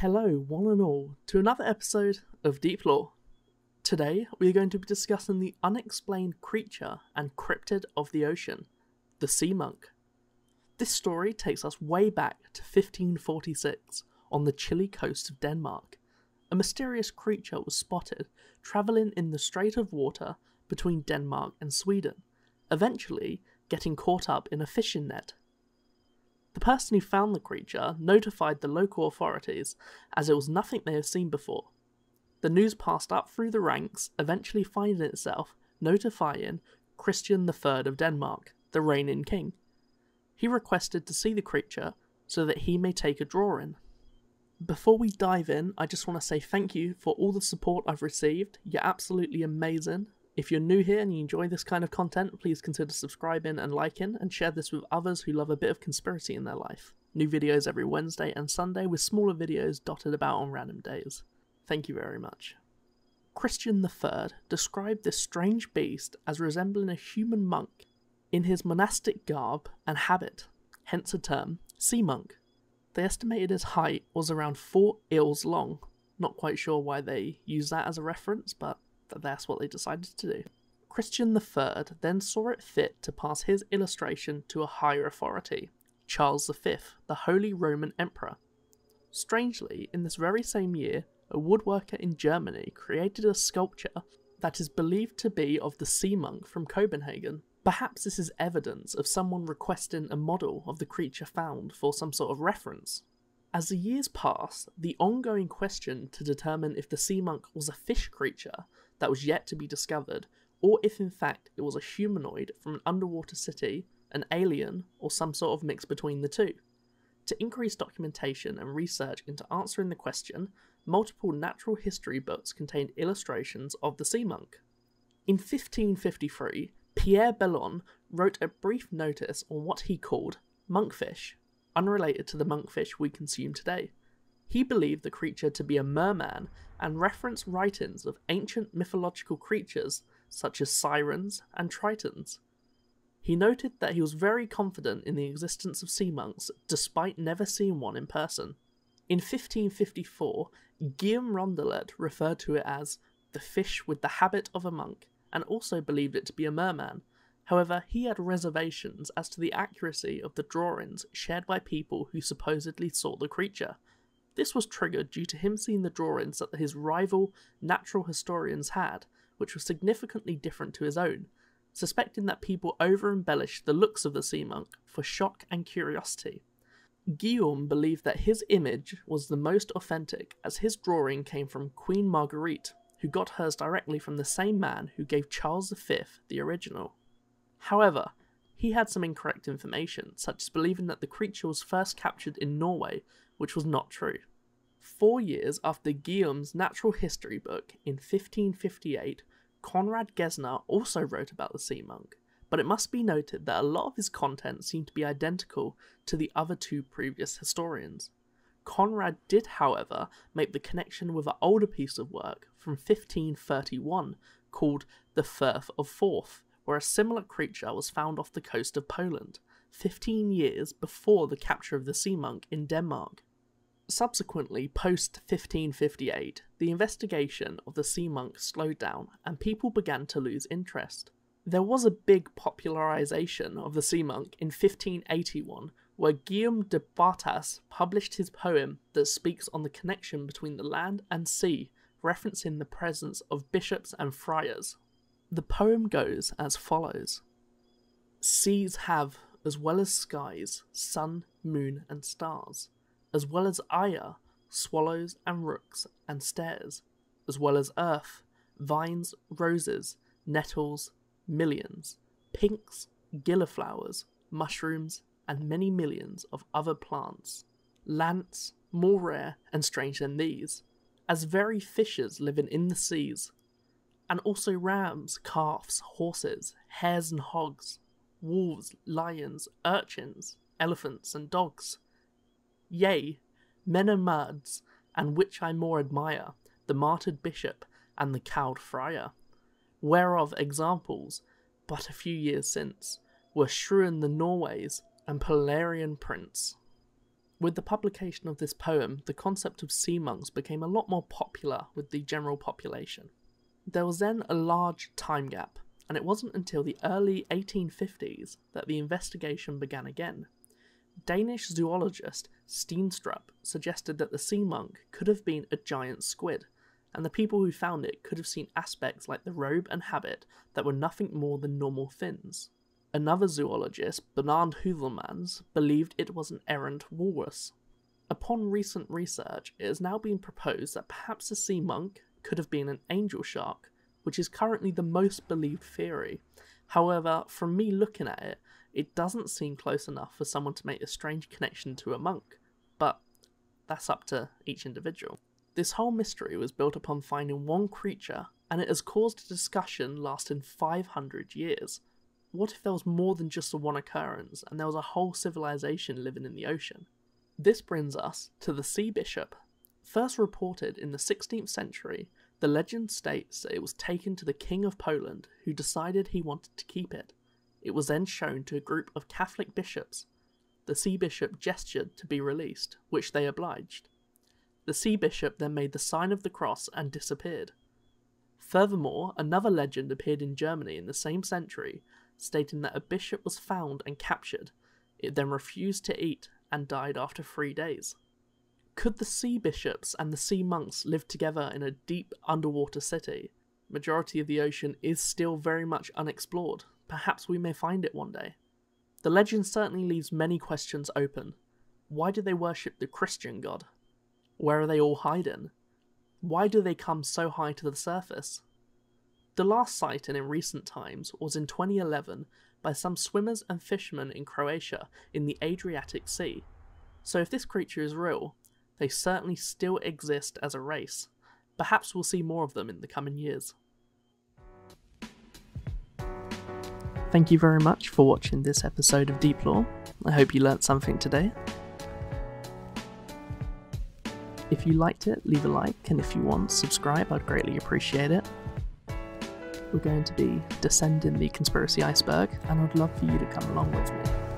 hello, one and all, to another episode of Deep Lore. Today, we are going to be discussing the unexplained creature and cryptid of the ocean, the sea monk. This story takes us way back to 1546 on the chilly coast of Denmark. A mysterious creature was spotted travelling in the Strait of Water between Denmark and Sweden, eventually getting caught up in a fishing net. The person who found the creature notified the local authorities as it was nothing they had seen before. The news passed up through the ranks, eventually finding itself notifying Christian III of Denmark, the reigning king. He requested to see the creature so that he may take a drawing. Before we dive in, I just want to say thank you for all the support I've received. You're absolutely amazing, if you're new here and you enjoy this kind of content, please consider subscribing and liking, and share this with others who love a bit of conspiracy in their life. New videos every Wednesday and Sunday, with smaller videos dotted about on random days. Thank you very much. Christian III described this strange beast as resembling a human monk in his monastic garb and habit, hence the term sea monk. They estimated his height was around 4 ells long. Not quite sure why they use that as a reference, but that that's what they decided to do. Christian III then saw it fit to pass his illustration to a higher authority, Charles V, the Holy Roman Emperor. Strangely, in this very same year, a woodworker in Germany created a sculpture that is believed to be of the sea monk from Copenhagen. Perhaps this is evidence of someone requesting a model of the creature found for some sort of reference. As the years pass, the ongoing question to determine if the sea monk was a fish creature that was yet to be discovered, or if in fact it was a humanoid from an underwater city, an alien, or some sort of mix between the two. To increase documentation and research into answering the question, multiple natural history books contained illustrations of the sea monk. In 1553, Pierre Belon wrote a brief notice on what he called monkfish, unrelated to the monkfish we consume today. He believed the creature to be a merman and referenced writings of ancient mythological creatures such as sirens and tritons. He noted that he was very confident in the existence of sea monks despite never seeing one in person. In 1554, Guillaume Rondelet referred to it as the fish with the habit of a monk and also believed it to be a merman. However, he had reservations as to the accuracy of the drawings shared by people who supposedly saw the creature, this was triggered due to him seeing the drawings that his rival natural historians had, which were significantly different to his own, suspecting that people over embellished the looks of the sea monk for shock and curiosity. Guillaume believed that his image was the most authentic, as his drawing came from Queen Marguerite, who got hers directly from the same man who gave Charles V the original. However, he had some incorrect information, such as believing that the creature was first captured in Norway which was not true. Four years after Guillaume's natural history book in 1558, Conrad Gesner also wrote about the sea monk, but it must be noted that a lot of his content seemed to be identical to the other two previous historians. Conrad did, however, make the connection with an older piece of work from 1531 called The Firth of Forth, where a similar creature was found off the coast of Poland, 15 years before the capture of the sea monk in Denmark. Subsequently, post 1558, the investigation of the sea monk slowed down and people began to lose interest. There was a big popularization of the sea monk in 1581 where Guillaume de Bartas published his poem that speaks on the connection between the land and sea, referencing the presence of bishops and friars. The poem goes as follows Seas have, as well as skies, sun, moon, and stars as well as Aya, swallows and rooks and stares, as well as earth, vines, roses, nettles, millions, pinks, gilliflowers, mushrooms, and many millions of other plants, lance, more rare and strange than these, as very fishes living in the seas, and also rams, calves, horses, hares and hogs, wolves, lions, urchins, elephants, and dogs, Yea, men and mads, and which I more admire, the martyred bishop and the cowed friar, whereof examples, but a few years since, were Shruin the Norways and Polonian prince. With the publication of this poem, the concept of sea monks became a lot more popular with the general population. There was then a large time gap, and it wasn't until the early 1850s that the investigation began again. Danish zoologist Steenstrup suggested that the sea monk could have been a giant squid, and the people who found it could have seen aspects like the robe and habit that were nothing more than normal fins. Another zoologist, Bernard Heuvelmans, believed it was an errant walrus. Upon recent research, it has now been proposed that perhaps the sea monk could have been an angel shark, which is currently the most believed theory. However, from me looking at it, it doesn't seem close enough for someone to make a strange connection to a monk, but that's up to each individual. This whole mystery was built upon finding one creature, and it has caused a discussion lasting 500 years. What if there was more than just the one occurrence, and there was a whole civilization living in the ocean? This brings us to the sea bishop. First reported in the 16th century, the legend states that it was taken to the King of Poland, who decided he wanted to keep it. It was then shown to a group of Catholic bishops. The sea bishop gestured to be released, which they obliged. The sea bishop then made the sign of the cross and disappeared. Furthermore, another legend appeared in Germany in the same century, stating that a bishop was found and captured. It then refused to eat and died after three days. Could the sea bishops and the sea monks live together in a deep underwater city? Majority of the ocean is still very much unexplored. Perhaps we may find it one day. The legend certainly leaves many questions open. Why do they worship the Christian god? Where are they all hiding? Why do they come so high to the surface? The last sighting in recent times was in 2011 by some swimmers and fishermen in Croatia in the Adriatic Sea. So if this creature is real, they certainly still exist as a race. Perhaps we'll see more of them in the coming years. Thank you very much for watching this episode of Deep Lore. I hope you learnt something today. If you liked it, leave a like, and if you want, subscribe, I'd greatly appreciate it. We're going to be descending the conspiracy iceberg, and I'd love for you to come along with me.